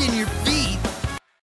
in your